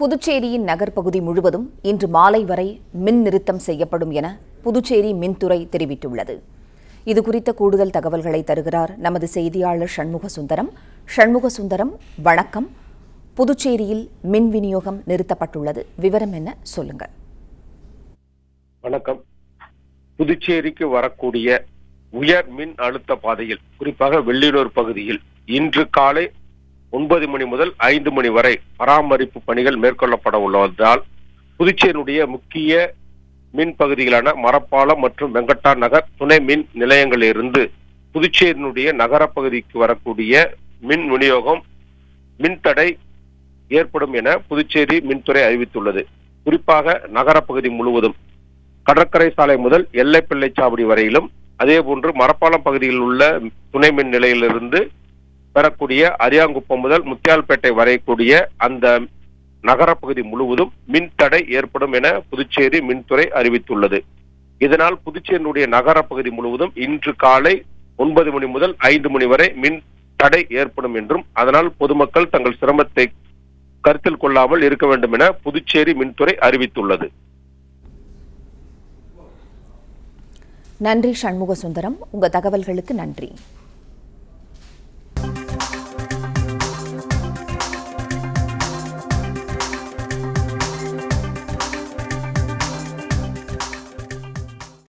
புதுச்சேரியின் நகர்ப்பகுதி முழுவதும் இன்று மாலை வரை மின் நிறுத்தம் செய்யப்படும் என புதுச்சேரி மின்துறை தெரிவித்துள்ளது. இது குறித்த கூடுதல் தகவல்களை தருகிறார் நமது செய்தியாளர் சண்முக சுந்தரம் சண்முக சுந்தரம் வணக்கம். புதுச்சேரியில் மின் விநியோகம் நிறுத்தப்பட்டுள்ளது. விவரம் என்ன? சொல்லுங்க வணக்கம். புதுச்சேரிக்கு வரக்கூடிய உயர் மின் அழுத்த பாதையில் குறிப்பாக வெள்ளியூர் பகுதியில் இன்று காலை ஒன்பது மணி முதல் ஐந்து மணி வரை பராமரிப்பு பணிகள் மேற்கொள்ளப்பட உள்ளதால் புதுச்சேரியினுடைய முக்கிய மின் பகுதிகளான மரப்பாலம் மற்றும் வெங்கட்டா நகர் துணை மின் நிலையங்களிலிருந்து புதுச்சேரியினுடைய நகரப்பகுதிக்கு வரக்கூடிய மின் விநியோகம் மின்தடை ஏற்படும் என புதுச்சேரி மின்துறை அறிவித்துள்ளது. குறிப்பாக நகரப்பகுதி முழுவதும் கடற்கரை சாலை முதல் எல்லைப்பிள்ளை சாவடி வரையிலும் அதே போன்று மரப்பாலம் பகுதியில் உள்ள துணை மின் நிலையிலிருந்து பெறக்கூடிய அரியாங்குப்பம் முதல் முத்தியால்பேட்டை வரையக்கூடிய அந்த நகரப்பகுதி முழுவதும் மின் தடை ஏற்படும் என புதுச்சேரி மின்துறை அறிவித்துள்ளது. இதனால் புதுச்சேரியினுடைய நகரப்பகுதி முழுவதும் இன்று காலை ஒன்பது மணி முதல் ஐந்து மணி வரை மின் தடை ஏற்படும் என்றும் அதனால் பொதுமக்கள் தங்கள் சிரமத்தை கருத்தில் கொள்ளாமல் இருக்க வேண்டும் என புதுச்சேரி மின்துறை அறிவித்துள்ளது. நன்றி சண்முக சுந்தரம் உங்க தகவல்களுக்கு நன்றி.